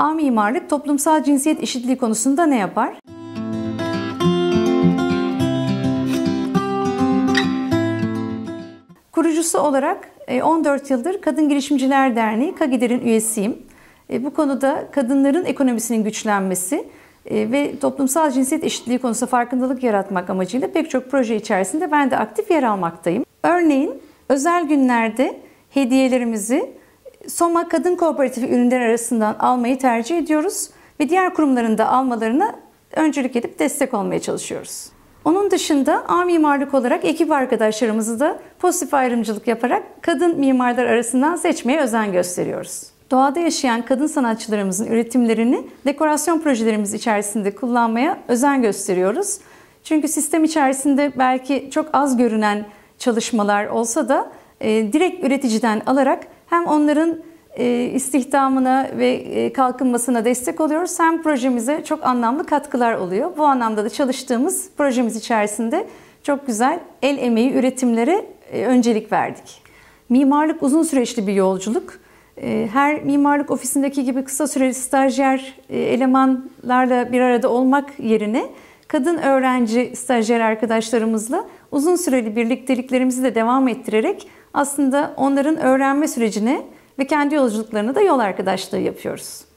A mimarlık toplumsal cinsiyet eşitliği konusunda ne yapar? Kurucusu olarak 14 e, yıldır Kadın Girişimciler Derneği KAGİDER'in üyesiyim. E, bu konuda kadınların ekonomisinin güçlenmesi e, ve toplumsal cinsiyet eşitliği konusunda farkındalık yaratmak amacıyla pek çok proje içerisinde ben de aktif yer almaktayım. Örneğin özel günlerde hediyelerimizi Soma Kadın Kooperatifi ürünler arasından almayı tercih ediyoruz ve diğer kurumların da almalarına öncülük edip destek olmaya çalışıyoruz. Onun dışında A mimarlık olarak ekip arkadaşlarımızı da pozitif ayrımcılık yaparak kadın mimarlar arasından seçmeye özen gösteriyoruz. Doğada yaşayan kadın sanatçılarımızın üretimlerini dekorasyon projelerimiz içerisinde kullanmaya özen gösteriyoruz. Çünkü sistem içerisinde belki çok az görünen çalışmalar olsa da e, direkt üreticiden alarak hem onların e, istihdamına ve e, kalkınmasına destek oluyoruz hem projemize çok anlamlı katkılar oluyor. Bu anlamda da çalıştığımız projemiz içerisinde çok güzel el emeği üretimlere e, öncelik verdik. Mimarlık uzun süreçli bir yolculuk. Her mimarlık ofisindeki gibi kısa süreli stajyer elemanlarla bir arada olmak yerine kadın öğrenci stajyer arkadaşlarımızla uzun süreli birlikteliklerimizi de devam ettirerek aslında onların öğrenme sürecine ve kendi yolculuklarına da yol arkadaşlığı yapıyoruz.